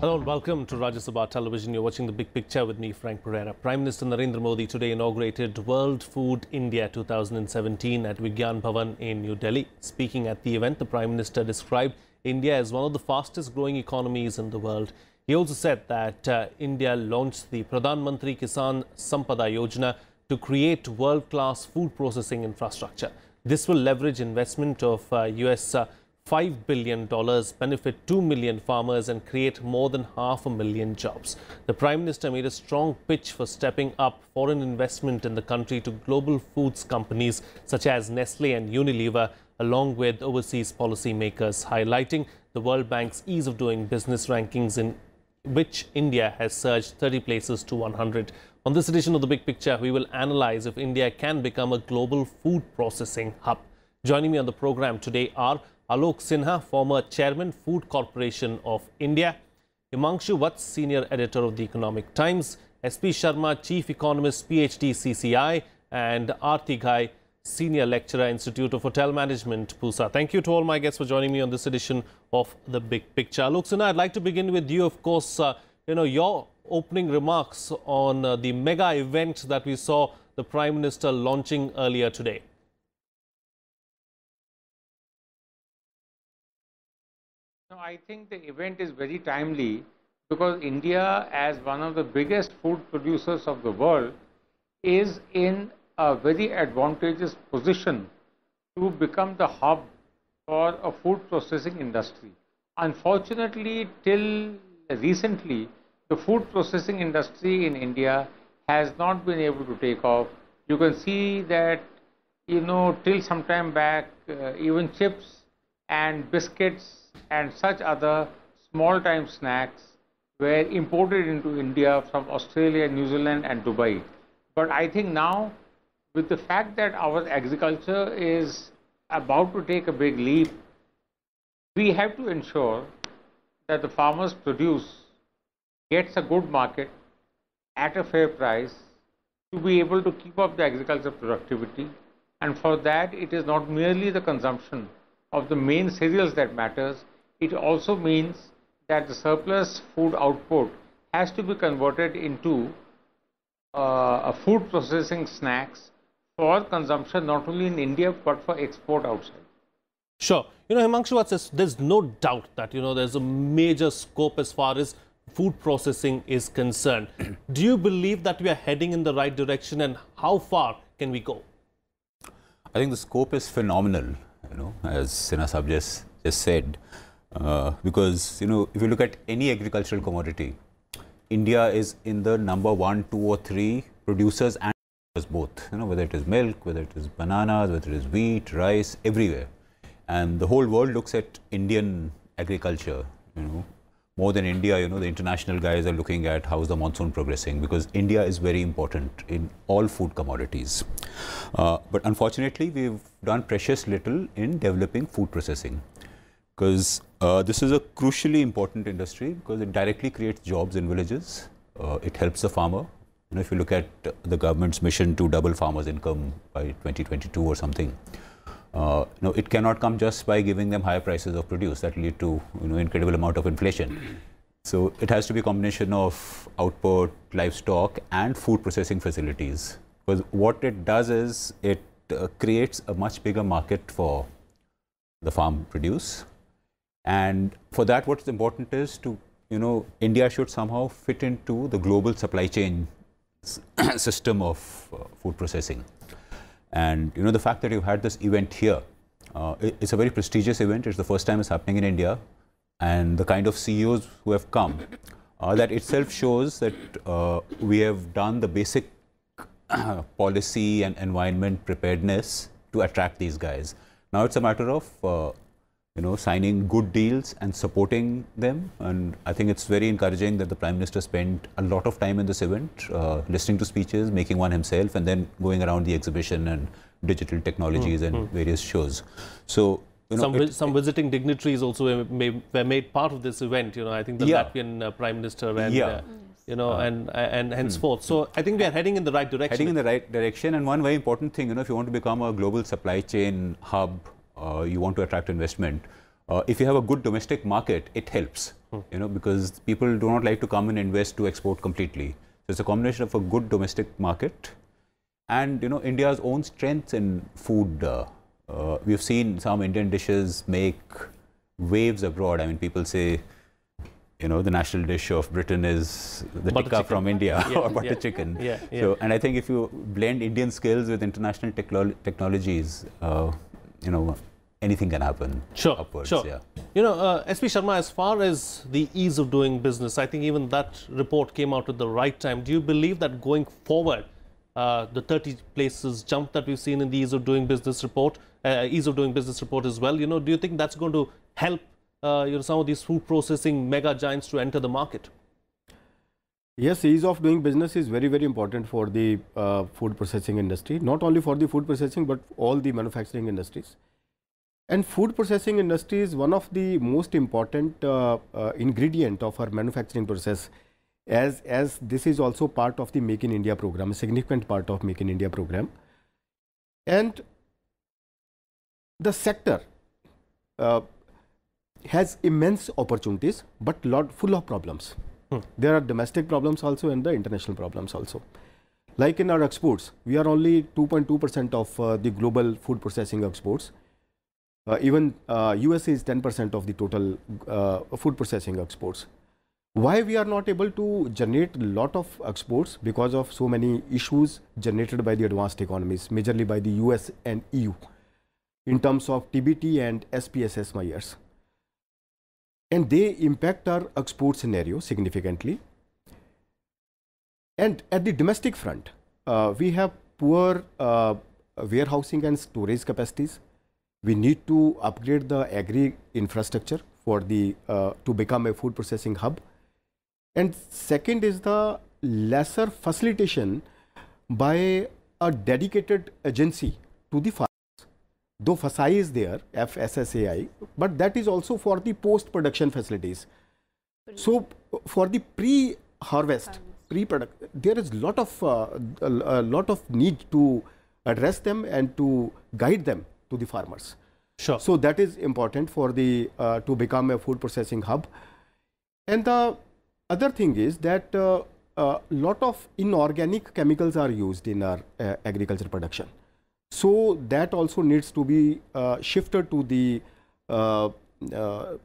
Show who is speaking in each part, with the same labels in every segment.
Speaker 1: Hello and welcome to Rajya Sabha Television. You're watching the big picture with me, Frank Pereira. Prime Minister Narendra Modi today inaugurated World Food India 2017 at Vigyan Bhavan in New Delhi. Speaking at the event, the Prime Minister described India as one of the fastest growing economies in the world. He also said that uh, India launched the Pradhan Mantri Kisan Sampada Yojana to create world-class food processing infrastructure. This will leverage investment of uh, US uh, $5 billion, benefit 2 million farmers and create more than half a million jobs. The Prime Minister made a strong pitch for stepping up foreign investment in the country to global foods companies such as Nestle and Unilever, along with overseas policymakers, highlighting the World Bank's ease of doing business rankings in which India has surged 30 places to 100. On this edition of The Big Picture, we will analyze if India can become a global food processing hub. Joining me on the program today are Alok Sinha, former chairman, Food Corporation of India, Himanshu Vats, senior editor of the Economic Times, SP Sharma, chief economist, PhD CCI, and Aarti Ghai, senior lecturer, Institute of Hotel Management, Pusa. Thank you to all my guests for joining me on this edition of The Big Picture. Alok Sinha, I'd like to begin with you, of course, uh, you know, your opening remarks on uh, the mega event that we saw the Prime Minister launching earlier today.
Speaker 2: No, I think the event is very timely because India, as one of the biggest food producers of the world, is in a very advantageous position to become the hub for a food processing industry. Unfortunately, till recently, the food processing industry in India has not been able to take off. You can see that, you know, till some time back, uh, even chips and biscuits and such other small time snacks were imported into India from Australia, New Zealand and Dubai. But I think now with the fact that our agriculture is about to take a big leap, we have to ensure that the farmers produce gets a good market at a fair price to be able to keep up the agriculture productivity and for that it is not merely the consumption of the main cereals that matters, it also means that the surplus food output has to be converted into uh, food processing snacks for consumption not only in India but for export outside.
Speaker 1: Sure. You know, Himanshu says there's no doubt that, you know, there's a major scope as far as food processing is concerned. Do you believe that we are heading in the right direction and how far can we go?
Speaker 3: I think the scope is phenomenal, you know, as Sinha Sab just, just said. Uh, because, you know, if you look at any agricultural commodity, India is in the number one, two or three producers and both, you know, whether it is milk, whether it is bananas, whether it is wheat, rice, everywhere. And the whole world looks at Indian agriculture, you know, more than India, you know, the international guys are looking at how's the monsoon progressing because India is very important in all food commodities. Uh, but unfortunately, we've done precious little in developing food processing because uh, this is a crucially important industry because it directly creates jobs in villages. Uh, it helps the farmer. You know, if you look at the government's mission to double farmers' income by 2022 or something, uh, it cannot come just by giving them higher prices of produce that lead to you know incredible amount of inflation. So it has to be a combination of output, livestock, and food processing facilities. Because what it does is it uh, creates a much bigger market for the farm produce, and for that, what's important is to you know India should somehow fit into the global supply chain system of uh, food processing. And you know the fact that you've had this event here, uh, it, it's a very prestigious event. It's the first time it's happening in India, and the kind of CEOs who have come, uh, that itself shows that uh, we have done the basic policy and environment preparedness to attract these guys. Now it's a matter of uh, you know, signing good deals and supporting them. And I think it's very encouraging that the Prime Minister spent a lot of time in this event, uh, listening to speeches, making one himself, and then going around the exhibition and digital technologies mm, and mm. various shows. So, you know,
Speaker 1: some, it, some visiting dignitaries also were made, were made, part of this event. You know, I think the yeah. Latvian uh, Prime Minister and yeah. uh, you know, uh, and and henceforth. Hmm. So I think we are heading in the right direction.
Speaker 3: Heading in the right direction, and one very important thing, you know, if you want to become a global supply chain hub uh, you want to attract investment, uh, if you have a good domestic market, it helps. you know, because people do not like to come and invest to export completely. So it's a combination of a good domestic market and you know India's own strengths in food. Uh, uh, we've seen some Indian dishes make waves abroad. I mean, people say, you know, the national dish of Britain is the
Speaker 1: Butter
Speaker 3: tikka
Speaker 1: chicken.
Speaker 3: from India
Speaker 1: Yeah,
Speaker 3: or butter
Speaker 1: yeah.
Speaker 3: chicken.
Speaker 1: Yeah, yeah.
Speaker 3: So, and I think if you blend Indian skills with international technolo- technologies, uh, you know, anything can happen.
Speaker 1: Sure,
Speaker 3: upwards,
Speaker 1: sure.
Speaker 3: Yeah.
Speaker 1: You know, uh, SP Sharma, as far as the ease of doing business, I think even that report came out at the right time. Do you believe that going forward, uh, the 30 places jump that we've seen in the ease of doing business report, uh, ease of doing business report as well, you know, do you think that's going to help, uh, you know, some of these food processing mega giants to enter the market?
Speaker 4: Yes, ease of doing business is very, very important for the uh, food processing industry, not only for the food processing, but all the manufacturing industries. And food processing industry is one of the most important uh, uh, ingredient of our manufacturing process as, as this is also part of the Make in India program, a significant part of Make in India program. And the sector uh, has immense opportunities, but lot full of problems. There are domestic problems also and the international problems also. Like in our exports, we are only 2.2 percent of uh, the global food processing exports. Uh, even uh, USA is 10 percent of the total uh, food processing exports. Why we are not able to generate a lot of exports because of so many issues generated by the advanced economies, majorly by the US and EU in terms of TBT and SPSS measures and they impact our export scenario significantly. And at the domestic front, uh, we have poor uh, warehousing and storage capacities. We need to upgrade the agri infrastructure for the uh, to become a food processing hub. And second is the lesser facilitation by a dedicated agency to the farmers though FSAI is there, FSSAI, but that is also for the post-production facilities. So for the pre-harvest, pre-product, there is lot of uh, a, a lot of need to address them and to guide them to the farmers.
Speaker 1: Sure.
Speaker 4: So that is important for the uh, to become a food processing hub. And the other thing is that a uh, lot of inorganic chemicals are used in our uh, agriculture production. So that also needs to be uh, shifted to the uh, uh,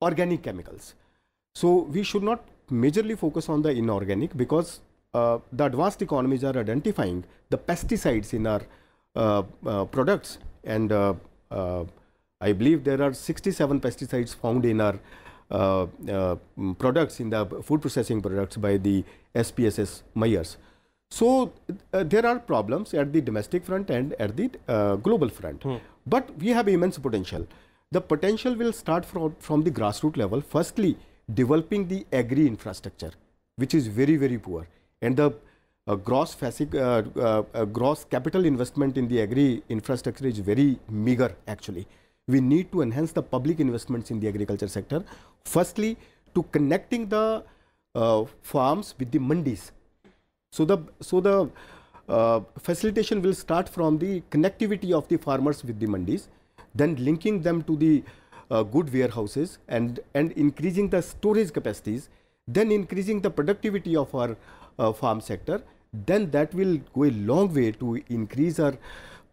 Speaker 4: organic chemicals. So we should not majorly focus on the inorganic because uh, the advanced economies are identifying the pesticides in our uh, uh, products and I believe there are 67 pesticides found in our products in the food processing products by the SPSS measures. So uh, there are problems at the domestic front and at the uh, global front, but we have immense potential. The potential will start from, from the grassroots level. Firstly, developing the agri infrastructure, which is very very poor, and the uh, gross faci- uh, uh, uh, gross capital investment in the agri infrastructure is very meager actually. We need to enhance the public investments in the agriculture sector. Firstly, to connecting the uh, farms with the mandis so the so the uh, facilitation will start from the connectivity of the farmers with the mandis, then linking them to the uh, good warehouses and and increasing the storage capacities, then increasing the productivity of our uh, farm sector. Then that will go a long way to increase our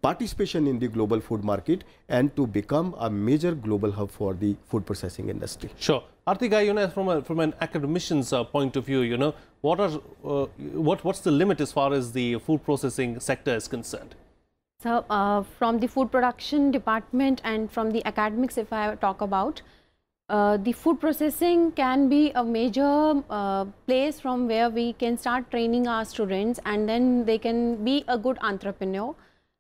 Speaker 4: participation in the global food market and to become a major global hub for the food processing industry.
Speaker 1: Sure. Artika, you know, from, a, from an academician's uh, point of view, you know, what are, uh, what, what's the limit as far as the food processing sector is concerned?
Speaker 5: So, uh, from the food production department and from the academics, if I talk about, uh, the food processing can be a major uh, place from where we can start training our students and then they can be a good entrepreneur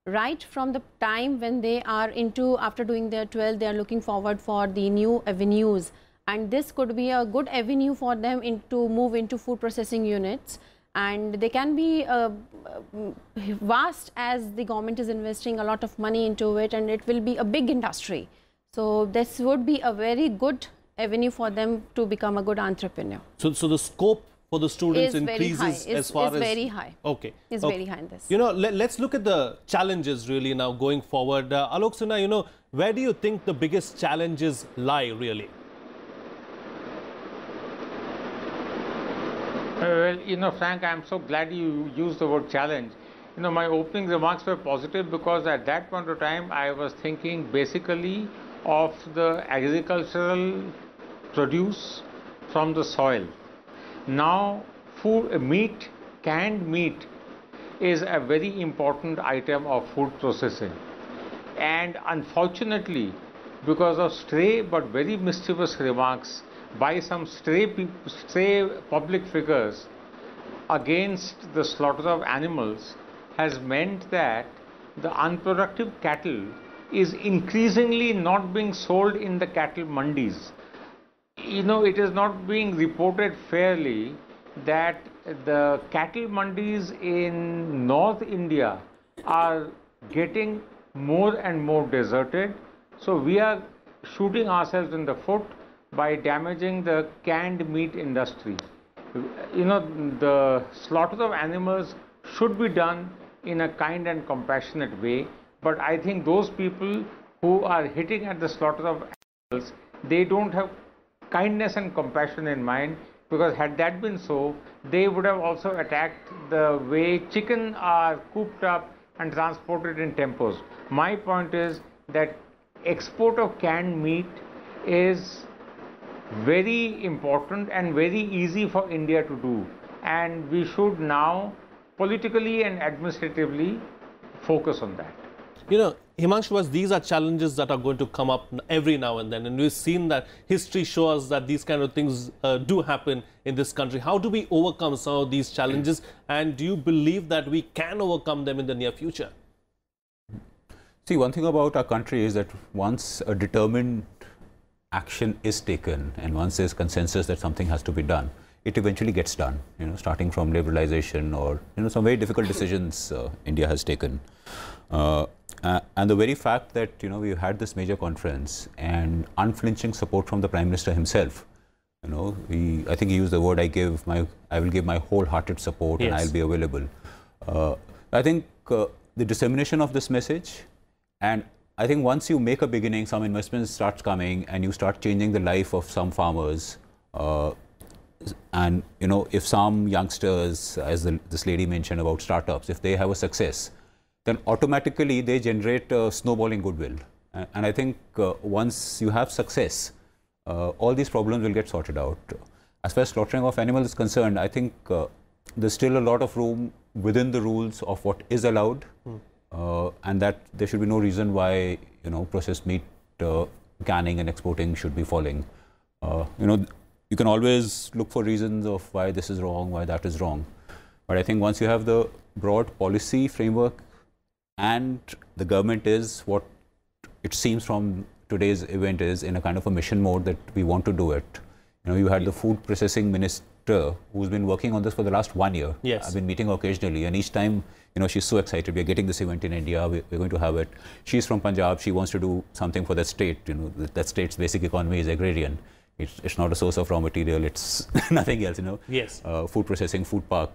Speaker 5: right from the time when they are into after doing their 12 they are looking forward for the new avenues and this could be a good avenue for them in, to move into food processing units and they can be uh, vast as the government is investing a lot of money into it and it will be a big industry so this would be a very good avenue for them to become a good entrepreneur
Speaker 1: So, so the scope for the students
Speaker 5: Is
Speaker 1: increases
Speaker 5: is-
Speaker 1: as far
Speaker 5: is
Speaker 1: as
Speaker 5: very high.
Speaker 1: Okay,
Speaker 5: is
Speaker 1: okay.
Speaker 5: very high in this
Speaker 1: You know, let, us look at the challenges really now going forward. Uh, Alok Sinha, you know, where do you think the biggest challenges lie really?
Speaker 2: Uh, well, you know, Frank, I'm so glad you used the word challenge. You know, my opening remarks were positive because at that point of time I was thinking basically of the agricultural produce from the soil. Now, food, uh, meat, canned meat is a very important item of food processing. And unfortunately, because of stray but very mischievous remarks by some stray, stray public figures against the slaughter of animals has meant that the unproductive cattle is increasingly not being sold in the cattle mandis. You know, it is not being reported fairly that the cattle mandis in North India are getting more and more deserted. So we are shooting ourselves in the foot by damaging the canned meat industry. You know, the slaughter of animals should be done in a kind and compassionate way, but I think those people who are hitting at the slaughter of animals, they don't have kindness and compassion in mind because had that been so, they would have also attacked the way chicken are cooped up and transported in tempos. My point is that export of canned meat is very important and very easy for India to do and we should now politically and administratively focus on that.
Speaker 1: You know, Himanshu, these are challenges that are going to come up every now and then. And we've seen that history shows that these kind of things uh, do happen in this country. How do we overcome some of these challenges? And do you believe that we can overcome them in the near future?
Speaker 3: See, one thing about our country is that once a determined action is taken and once there's consensus that something has to be done, it eventually gets done, you know, starting from liberalization or, you know, some very difficult decisions uh, India has taken. Uh, uh, and the very fact that you know we had this major conference and unflinching support from the prime minister himself you know he, i think he used the word i give my i will give my wholehearted support yes. and i'll be available uh, i think uh, the dissemination of this message and i think once you make a beginning some investments starts coming and you start changing the life of some farmers uh, and you know if some youngsters as the, this lady mentioned about startups if they have a success then automatically they generate uh, snowballing goodwill. Uh, and I think uh, once you have success, uh, all these problems will get sorted out. As far as slaughtering of animals is concerned, I think uh, there's still a lot of room within the rules of what is allowed, mm. Uh, and that there should be no reason why you know processed meat uh, canning and exporting should be falling. Uh, you know, you can always look for reasons of why this is wrong, why that is wrong. But I think once you have the broad policy framework and the government is what it seems from today's event is in a kind of a mission mode that we want to do it. You know, you had the food processing minister who's been working on this for the last one year.
Speaker 1: Yes.
Speaker 3: I've been meeting occasionally, and each time, you know, she's so excited. We're getting this event in India. We're, going to have it. She's from Punjab. She wants to do something for that state. You know, that state's basic economy is agrarian. It's, it's not a source of raw material. It's nothing else. You know.
Speaker 1: Yes.
Speaker 3: Uh, food processing, food park.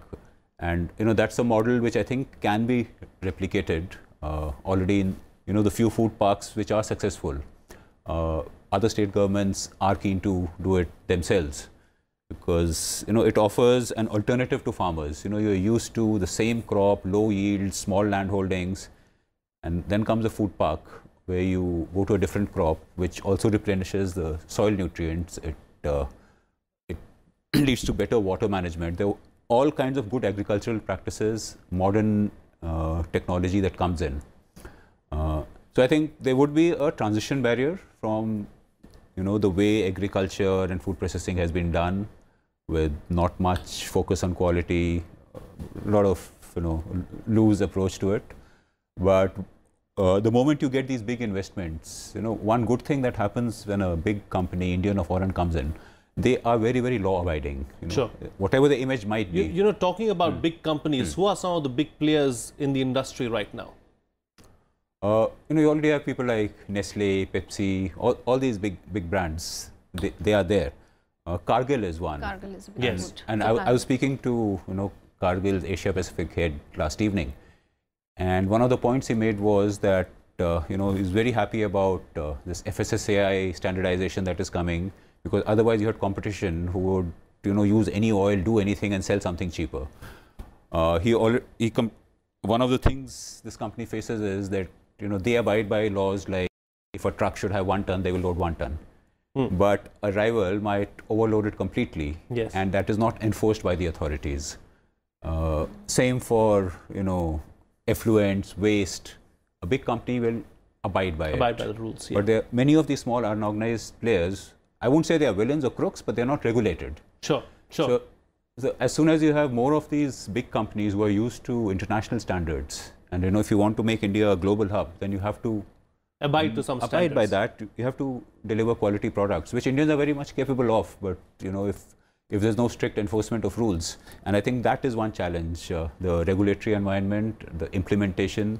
Speaker 3: And you know that's a model which I think can be replicated uh, already in you know the few food parks which are successful. Uh, other state governments are keen to do it themselves because you know it offers an alternative to farmers. You know you're used to the same crop, low yield, small land holdings, and then comes a food park where you go to a different crop which also replenishes the soil nutrients. It uh, it leads to better water management. There are all kinds of good agricultural practices, modern uh, technology that comes in. Uh, so I think there would be a transition barrier from, you know, the way agriculture and food processing has been done, with not much focus on quality, a lot of you know loose approach to it. But uh, the moment you get these big investments, you know, one good thing that happens when a big company, Indian or foreign, comes in, they are very, very law abiding. You know,
Speaker 1: sure.
Speaker 3: Whatever the image might be.
Speaker 1: You, you know, talking about mm. big companies, mm. who are some of the big players in the industry right now?
Speaker 3: Uh, you know, you already have people like Nestle, Pepsi, all, all these big, big brands. They, they are there. Uh, Cargill is one.
Speaker 5: Cargill is
Speaker 1: yes.
Speaker 3: And I, I was speaking to you know Cargill's Asia Pacific head last evening, and one of the points he made was that uh, you know he's very happy about uh, this FSSAI standardization that is coming because otherwise you had competition who would you know use any oil, do anything, and sell something cheaper. Uh, he already he one of the things this company faces is that you know they abide by laws like if a truck should have one ton, they will load one ton. Hmm. But a rival might overload it completely,
Speaker 1: yes.
Speaker 3: and that is not enforced by the authorities. Uh, same for you know effluents, waste. A big company will abide by
Speaker 1: abide
Speaker 3: it.
Speaker 1: by the rules.
Speaker 3: Yeah. But there, many of these small unorganized players, I won't say they are villains or crooks, but they're not regulated.
Speaker 1: Sure, sure.
Speaker 3: So, so as soon as you have more of these big companies who are used to international standards, and you know if you want to make India a global hub, then you have to
Speaker 1: abide to some
Speaker 3: abide
Speaker 1: standards.
Speaker 3: by that. You have to deliver quality products, which Indians are very much capable of. But you know if if there's no strict enforcement of rules. And I think that is one challenge, uh, the regulatory environment, the implementation.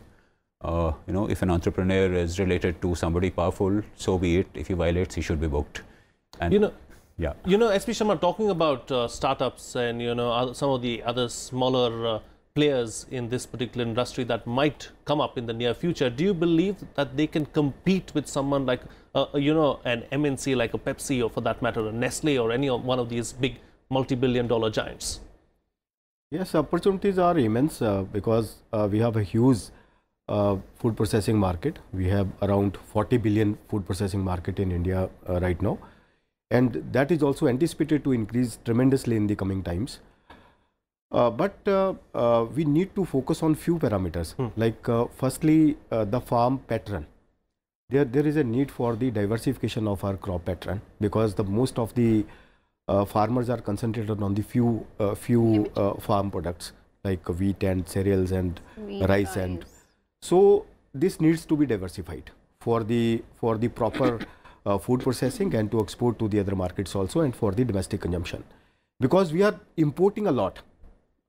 Speaker 3: Uh, you know, if an entrepreneur is related to somebody powerful, so be it. If he violates, he should be booked.
Speaker 1: And you know,
Speaker 3: yeah.
Speaker 1: You know, SP Sharma, talking about uh, startups and, you know, some of the other smaller uh, players in this particular industry that might come up in the near future, do you believe that they can compete with someone like, uh, you know, an MNC like a Pepsi or for that matter a Nestle or any one of these big multi-billion dollar giants?
Speaker 4: Yes, opportunities are immense uh, because uh, we have a huge uh, food processing market. We have around 40 billion food processing market in India uh, right now. And that is also anticipated to increase tremendously in the coming times. Uh, but uh, uh, we need to focus on few parameters. Hmm. like uh, firstly uh, the farm pattern there there is a need for the diversification of our crop pattern because the most of the uh, farmers are concentrated on the few few farm products like wheat and cereals and wheat rice and so this needs to be diversified for the for the proper food processing and to export to the other markets also and for the domestic consumption. Because we are importing a lot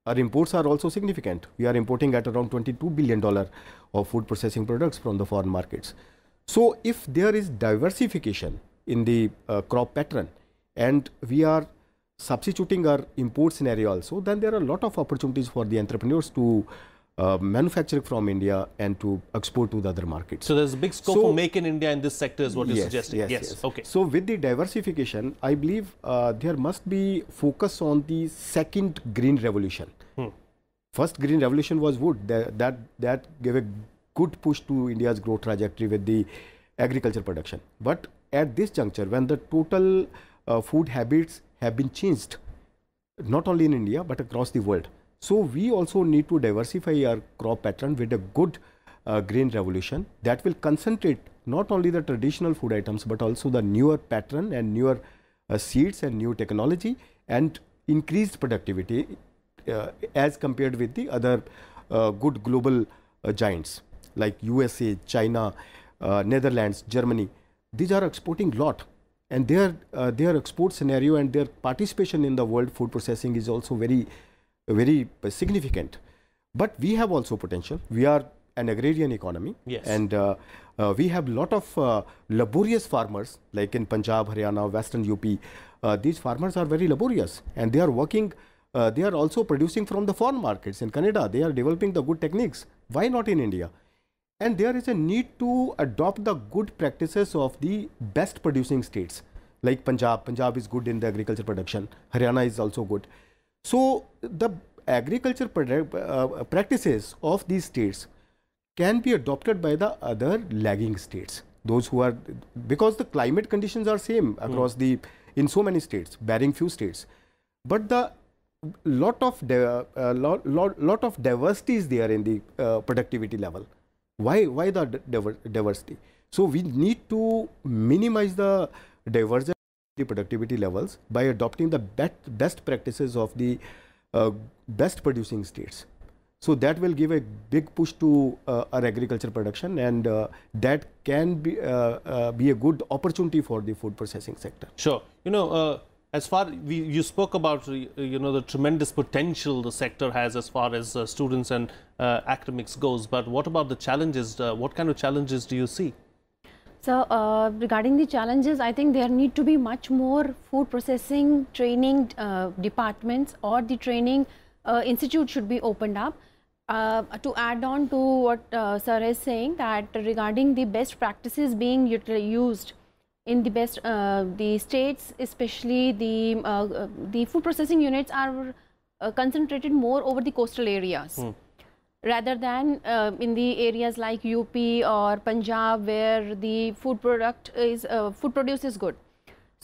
Speaker 4: our imports are also significant. We are importing at around $22 billion of food processing products from the foreign markets. So if there is diversification in the uh, crop pattern and we are substituting our import scenario also, then there are a lot of opportunities for the entrepreneurs to uh, manufacture from India and to export to the other markets.
Speaker 1: So there's a big scope so, for make in India in this sector is what
Speaker 4: yes,
Speaker 1: you're suggesting.
Speaker 4: Yes,
Speaker 1: yes,
Speaker 4: yes.
Speaker 1: Okay.
Speaker 4: So with the diversification, I believe uh, there must be focus on the second green revolution. Hmm. First green revolution was wood. That, that, that gave a good push to India's growth trajectory with the agriculture production. But at this juncture, when the total uh, food habits have been changed, not only in India but across the world, so we also need to diversify our crop pattern with a good uh, green revolution that will concentrate not only the traditional food items but also the newer pattern and newer uh, seeds and new technology and increased productivity uh, as compared with the other uh, good global uh, giants like USA, China, uh, Netherlands, Germany. These are exporting lot and their their export scenario and their participation in the world food processing is also very very significant. But we have also potential. We are an agrarian economy.
Speaker 1: Yes.
Speaker 4: And uh, uh, we have lot of uh, laborious farmers like in Punjab, Haryana, Western UP. Uh, these farmers are very laborious and they are working, uh, they are also producing from the foreign markets. In Canada, they are developing the good techniques. Why not in India? And there is a need to adopt the good practices of the best producing states like Punjab. Punjab is good in the agriculture production. Haryana is also good. So the agriculture uh, practices of these states can be adopted by the other lagging states. Those who are because the climate conditions are same hmm. across mm. the in so many states, barring few states, but the lot of uh, lot, lot, lot of diversity is there in the uh, productivity level. Why why the diversity? So we need to minimize the divergence the productivity levels by adopting the best, best practices of the uh, best producing states. So that will give a big push to uh, our agriculture production and uh, that can be, uh, uh, be a good opportunity for the food processing sector.
Speaker 1: Sure. You know, uh, as far we, you spoke about, you know, the tremendous potential the sector has as far as students and academics goes, but what about the challenges? what kind of challenges do you see?
Speaker 5: So uh, regarding the challenges, I think there need to be much more food processing training uh, departments or the training uh, institute should be opened up. Uh, to add on to what uh, sir is saying that regarding the best practices being used in the best uh, the states especially the the food processing units are concentrated more over the coastal areas rather than uh, in the areas like up or punjab where the food product is uh, food produce is good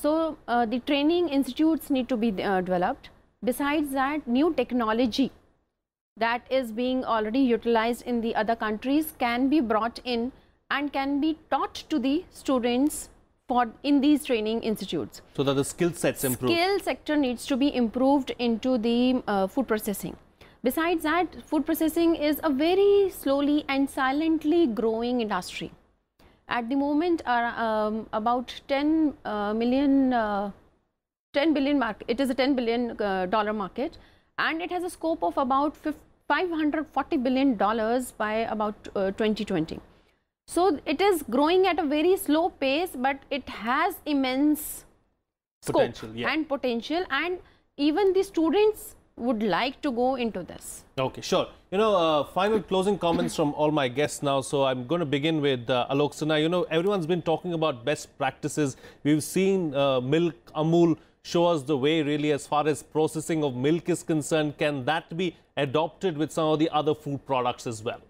Speaker 5: so uh, the training institutes need to be uh, developed besides that new technology that is being already utilized in the other countries can be brought in and can be taught to the students for in these training institutes.
Speaker 1: So that the skill sets improve.
Speaker 5: Skill sector needs to be improved into the uh, food processing. Besides that, food processing is a very slowly and silently growing industry. At the moment, are um, about 10 uh, million, uh, 10 billion market. It is a 10 billion uh, dollar market, and it has a scope of about 540 billion dollars by about uh, 2020. So it is growing at a very slow pace, but it has immense
Speaker 1: Potential,
Speaker 5: scope
Speaker 1: yeah.
Speaker 5: and potential, and even the students would like to go into this.
Speaker 1: Okay, sure. You know, uh, final closing comments from all my guests now. So I'm going to begin with uh, Alok Sinha. You know, everyone's been talking about best practices. We've seen uh, Milk Amul show us the way really as far as processing of milk is concerned. Can that be adopted with some of the other food products as well?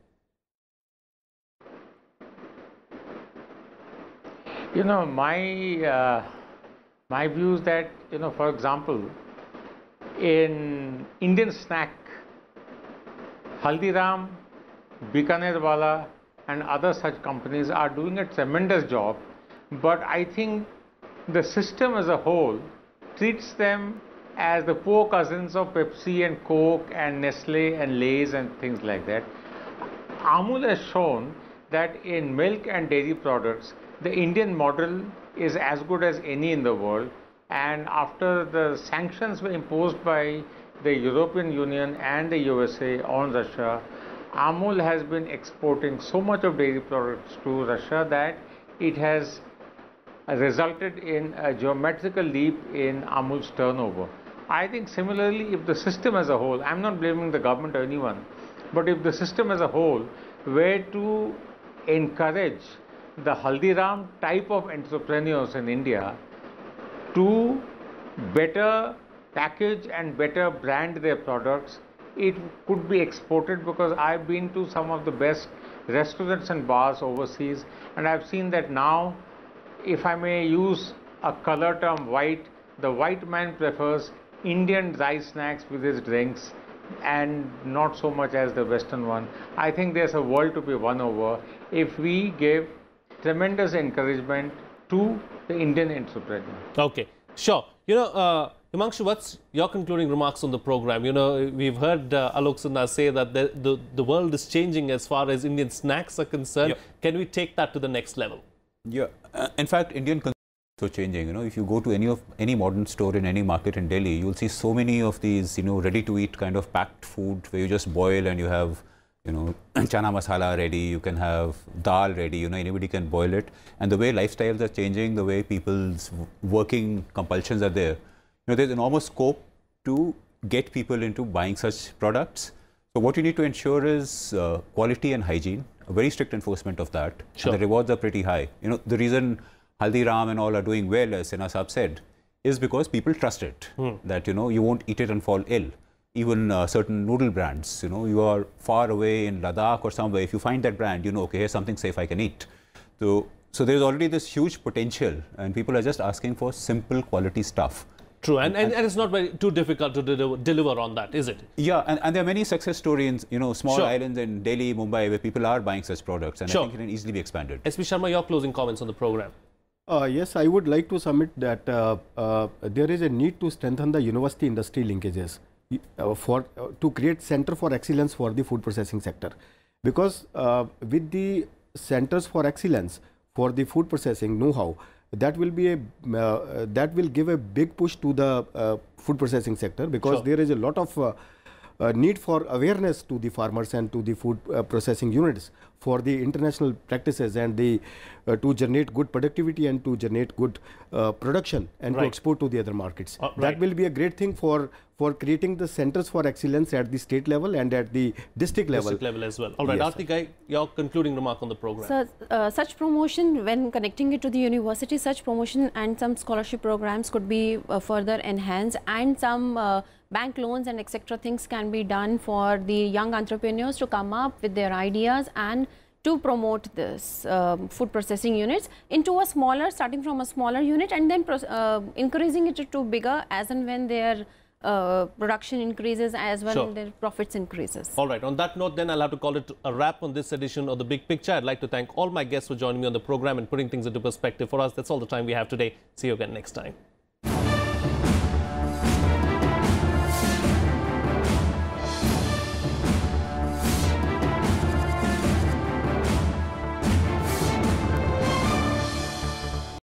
Speaker 2: You know, my uh, my view is that you know, for example, in Indian snack, Haldiram, Bikanerwala, and other such companies are doing a tremendous job. But I think the system as a whole treats them as the poor cousins of Pepsi and Coke and Nestle and Lay's and things like that. Amul has shown that in milk and dairy products, the Indian model is as good as any in the world. And after the sanctions were imposed by the European Union and the USA on Russia, Amul has been exporting so much of dairy products to Russia that it has resulted in a geometrical leap in Amul's turnover. I think similarly, if the system as a whole, I'm not blaming the government or anyone, but if the system as a whole were to encourage the Haldiram type of entrepreneurs in India to better package and better brand their products, it could be exported because I've been to some of the best restaurants and bars overseas and I've seen that now, if I may use a color term white, the white man prefers Indian dry snacks with his drinks and not so much as the western one. I think there's a world to be won over if we give tremendous encouragement to the Indian entrepreneur.
Speaker 1: Okay, sure. You know, uh, Himanshu, what's your concluding remarks on the program? You know, we've heard uh, Alok Sinha say that the, the, the world is changing as far as Indian snacks are concerned.
Speaker 3: Yep.
Speaker 1: Can we take that to the next level?
Speaker 3: Yeah, uh, in fact, Indian consumption is also changing. You know, if you go to any of any modern store in any market in Delhi, you'll see so many of these, you know, ready-to-eat kind of packed food where you just boil and you have, you know, chana masala ready. You can have dal ready. You know, anybody can boil it. And the way lifestyles are changing, the way people's working compulsions are there, you know, there's enormous scope to get people into buying such products. So what you need to ensure is uh, quality and hygiene, a very strict enforcement of that.
Speaker 1: Sure.
Speaker 3: The rewards are pretty high. You know, the reason Haldiram and all are doing well, as Sinha Saab said, is because people trust it. That, you know, you won't eat it and fall ill. Even uh, certain noodle brands, you know, you are far away in Ladakh or somewhere, if you find that brand, you know, okay, here's something safe I can eat. So, so there's already this huge potential and people are just asking for simple quality stuff.
Speaker 1: True, and, and, and it's not very too difficult to deliver, deliver on that, is it?
Speaker 3: Yeah, and, and there are many success stories in you know small
Speaker 1: Sure.
Speaker 3: islands in Delhi, Mumbai, where people are buying such products, and
Speaker 1: Sure.
Speaker 3: I think it can easily be expanded.
Speaker 1: SP Sharma, your closing comments on the program.
Speaker 4: Uh, yes, I would like to submit that uh, uh, there is a need to strengthen the university industry linkages y- uh, for uh, to create center for excellence for the food processing sector, because uh, with the centers for excellence for the food processing know-how, that will be a uh, that will give a big push to the uh, food processing sector because
Speaker 1: Sure.
Speaker 4: there is a lot of uh, uh, need for awareness to the farmers and to the food uh, processing units for the international practices and the uh, to generate good productivity and to generate good uh, production and
Speaker 1: Right.
Speaker 4: to export to the other markets.
Speaker 1: Uh,
Speaker 4: That will be a great thing for for creating the centers for excellence at the state level and at the district level.
Speaker 1: District level as well. All right,
Speaker 4: Yes,
Speaker 1: Artika, your concluding remark on the program.
Speaker 5: So, uh, such promotion, when connecting it to the university, such promotion and some scholarship programs could be uh, further enhanced, and some uh, bank loans and etc. things can be done for the young entrepreneurs to come up with their ideas and to promote this um, food processing units into a smaller, starting from a smaller unit, and then uh, increasing it to bigger as and when their uh, production increases, as well
Speaker 1: Sure.
Speaker 5: as their profits increases.
Speaker 1: All right, on that note, then I'll have to call it a wrap on this edition of The Big Picture. I'd like to thank all my guests for joining me on the program and putting things into perspective for us. That's all the time we have today. See you again next time.